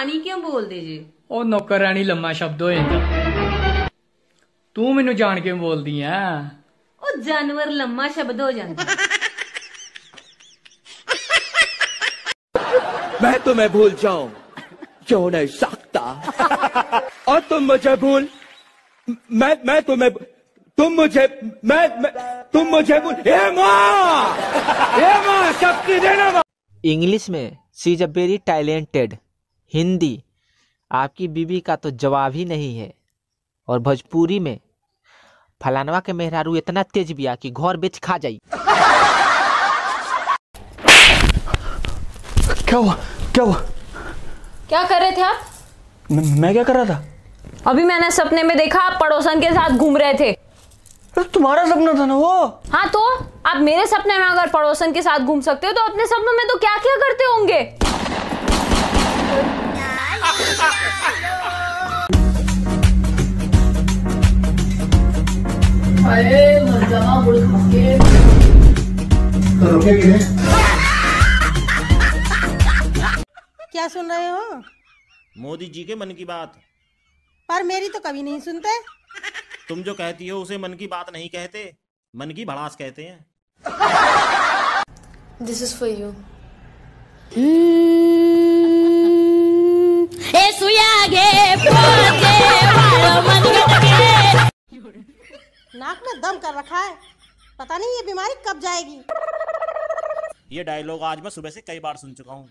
ਰਾਣੀ ਕਿਉਂ ਬੋਲਦੇ ਜੇ ਉਹ ਨੌਕਰਾਨੀ ਲੰਮਾ ਸ਼ਬਦ ਹੋ ਜਾਂਦਾ ਤੂੰ ਮੈਨੂੰ ਜਾਣ ਕੇ ਬੋਲਦੀ ਆ ਉਹ ਜਾਨਵਰ ਲੰਮਾ ਸ਼ਬਦ ਹੋ ਜਾਂਦਾ मैं तुम्हें भूल जाऊं क्यों नहीं सकता और तुम मुझे भूल मैं मैं तुम्हें तुम मुझे मैं, मैं तुम मुझे भूल हे माँ हे माँ शक्ति देना माँ इंग्लिश में she is a very talented Hindi. आपकी बीबी का तो जवाब ही नहीं है। और भोजपुरी में फलानवा के मेहरारू इतना तेज बिया कि घर बेच खा जाई। क्या हुआ? क्या हुआ? क्या कर रहे थे आप? मैं, मैं क्या कर रहा था? अभी मैंने सपने में देखा आप पड़ोसन के साथ घूम रहे थे। अरे तुम्हारा सपना था ना वो? हाँ तो आप मेरे सपने में अगर पड़ोसन के साथ घूम सकते हो तो अपने सपनों में तो क्या क्या करते होंगे? क्या सुन रहे हो? मोदी जी के मन की बात। पर मेरी तो कभी नहीं सुनते। तुम जो कहती हो उसे मन की बात नहीं कहते मन की भड़ास कहते हैं। दिस इज़ फॉर यू दम कर रखा है। पता नहीं ये बीमारी कब जाएगी। ये डायलॉग आज मैं सुबह से कई बार सुन चुका हूँ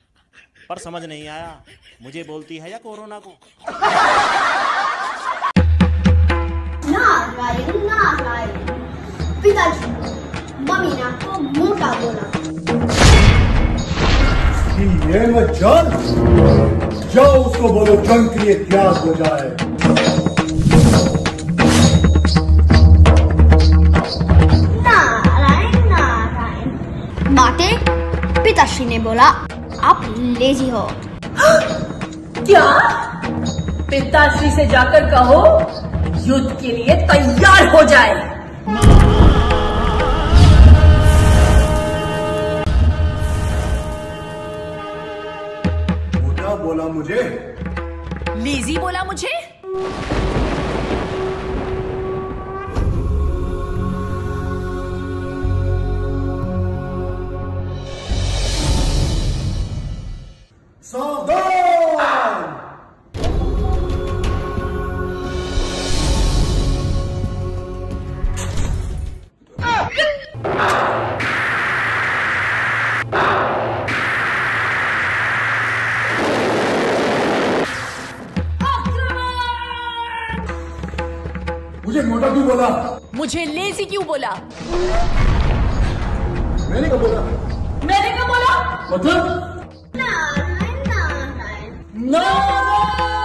पर समझ नहीं आया। मुझे बोलती है या कोरोना को? पिताजी मम्मी ने आपको मोटा बोला। ये मत जान जाओ उसको बोलो जंग के लिए हो जाए। बोला आप लेजी हो। क्या? पिताश्री से जाकर कहो युद्ध के लिए तैयार हो जाए। बोला मुझे। लीजी बोला मुझे? मुझे मोटा क्यों बोला। मुझे लेजी क्यों बोला? मैंने कब बोला? मैंने क्या बोला? मतलब? नारायण नारायण नो आ,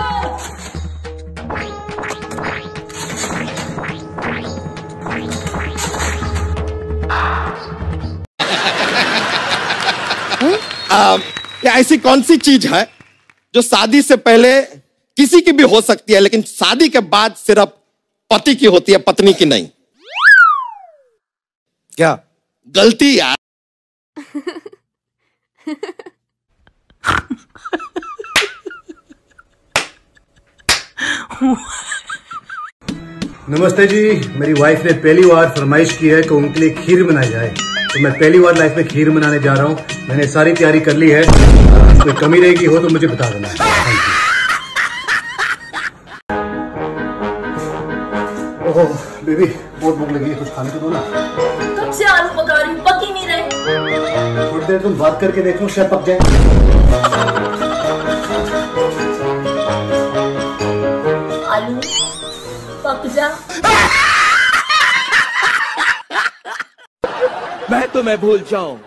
क्या ऐसी कौन सी चीज़ है जो शादी से पहले किसी की भी हो सकती है, लेकिन शादी के बाद सिर्फ़ पति की होती है, पत्नी की नहीं। क्या? गलती यार नमस्ते जी, मेरी वाइफ ने पहली बार फरमाइश की है कि उनके लिए खीर बनाई जाए। तो मैं पहली बार लाइफ में खीर बनाने जा रहा हूँ। मैंने सारी तैयारी कर ली है। कोई कमी रहेगी हो तो मुझे बता देना। थैंक यू ओह बेबी बहुत भूख लगी है कुछ खाने को दो ना। कब से आलू पका रही पक ही नहीं रहे। थोड़ी देर तुम बात करके देख लो शायद पक जाए। आलू पक जा। मैं तुम्हें भूल जाऊँ।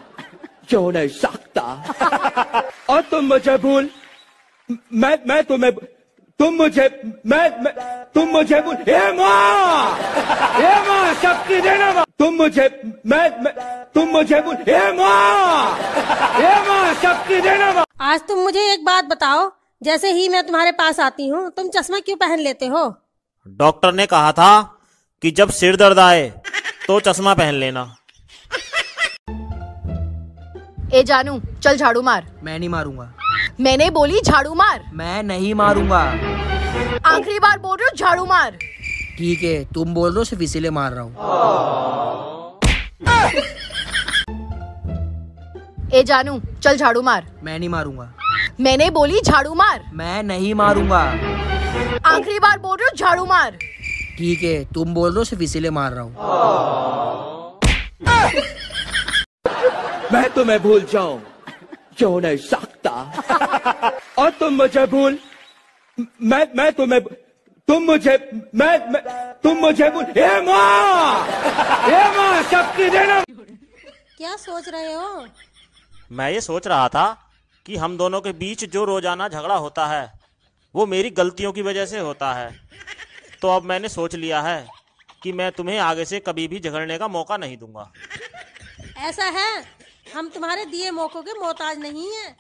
क्यों नहीं सकता और तुम मुझे भूल मैं मैं तुम्हें तुम मुझे मैं, मैं तुम मुझे भूल। हे माँ! हे माँ शक्ति देना माँ। तुम मुझे मैं, मैं तुम मुझे भूल। हे माँ! हे माँ शक्ति देना माँ। आज तुम मुझे एक बात बताओ। जैसे ही मैं तुम्हारे पास आती हूँ तुम चश्मा क्यों पहन लेते हो? डॉक्टर ने कहा था कि जब सिर दर्द आए तो चश्मा पहन लेना। ए जानू चल झाड़ू मार। मैं नहीं मारूँगा। मैंने बोली झाड़ू मार। मैं नहीं मारूँगा। आखिरी बार बोल रही हूँ झाड़ू मार। ठीक है तुम बोल रहे हो सिर्फ़ इसीलिए मार रहा हूँ। ए जानू चल झाड़ू मार। मैं नहीं मारूँगा। मैंने बोली झाड़ू मार। मैं नहीं मारूँगा। आखिरी बार बोल रही हो झाड़ू मार। ठीक है तुम बोल रहे हो सिर्फ़ इसीलिए मार रहा हूँ। मैं तुम्हें भूल जाऊँ। क्यों नहीं सकता और तुम मुझे भूल मैं मैं तुम्हें तुम मुझे मैं, मैं तुम मुझे भूल हे माँ! हे माँ शक्ति देना। क्या सोच रहे हो? मैं ये सोच रहा था कि हम दोनों के बीच जो रोज़ाना झगड़ा होता है वो मेरी गलतियों की वजह से होता है। तो अब मैंने सोच लिया है कि मैं तुम्हें आगे से कभी भी झगड़ने का मौका नहीं दूँगा। ऐसा है? हम तुम्हारे दिए मौकों के मोहताज नहीं है।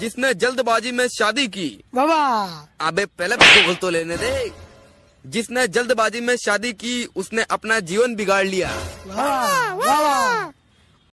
जिसने जल्दबाजी में शादी की। बाबा। अबे पहले बोल तो लेने दे। जिसने जल्दबाजी में शादी की उसने अपना जीवन बिगाड़ लिया। वाह वाह